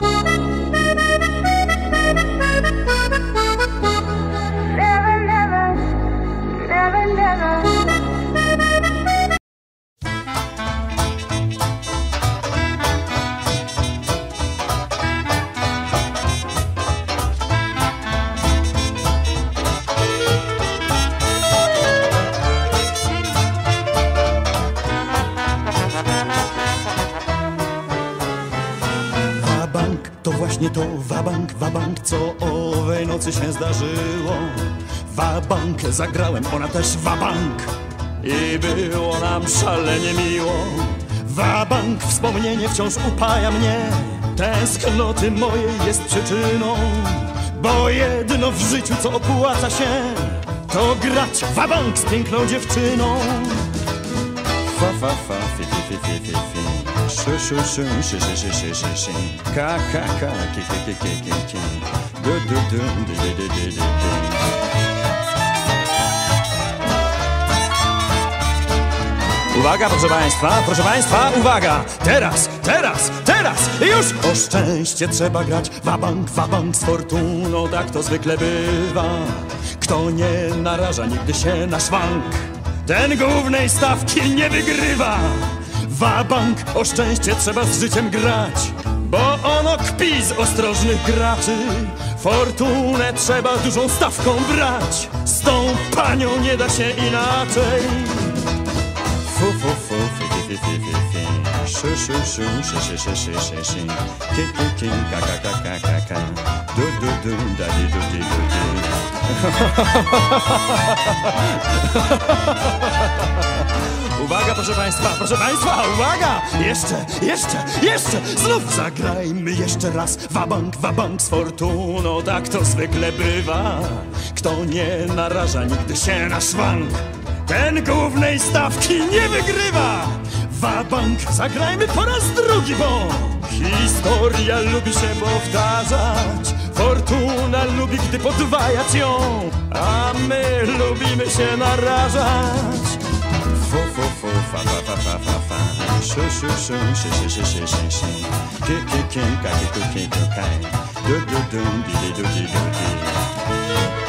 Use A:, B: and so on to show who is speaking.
A: Música
B: Wabank to właśnie to wabank, wabank, co owej nocy się zdarzyło. Wabank zagrałem, ona też wabank i było nam szalenie miło. Wabank wspomnienie wciąż upaja mnie, tęsknoty mojej jest przyczyną. Bo jedno w życiu, co opłaca się, to grać wabank z piękną dziewczyną. Fa fa fa fi fi fi fi fi fi Ka ka ka ki ki ki ki ki ki du du du du du du du du Uwaga, proszę Państwa, proszę Państwa, uwaga! Teraz, teraz, teraz i już! O szczęście trzeba grać, wabank, wabank z fortuną, tak to zwykle bywa. Kto nie naraża nigdy się na szwank, ten głównej stawki nie wygrywa. Wabank, o szczęście trzeba z życiem grać, bo ono kpi z ostrożnych graczy. Fortunę trzeba dużą stawką brać, z tą panią nie da się inaczej. Fu fu fu fi fi fi fi fi fi Shu shu shu shi shi shi shi shi shi Ki ki ki ka ka ka ka ka ka Du du du da di du di du di Uwaga proszę Państwa, proszę Państwa, uwaga! Jeszcze, jeszcze, jeszcze! Znów zagrajmy jeszcze raz Wabank, wabank z fortuną, tak to zwykle bywa Kto nie naraża nigdy się na szwank ten głównej stawki nie wygrywa! Wabank, zagrajmy po raz drugi, bo historia lubi się powtarzać. Fortuna lubi, gdy podwajać ją, a my lubimy się narażać. Fu, fa, fa, fa, fa, fa, fa. Shu, shu, shu, shi, shi, shi, shi, shi, shi. Ki, ki, ki, ka, ki, ku, ki, ku, kaj. Du, du, du, di, di, du, di, du, di.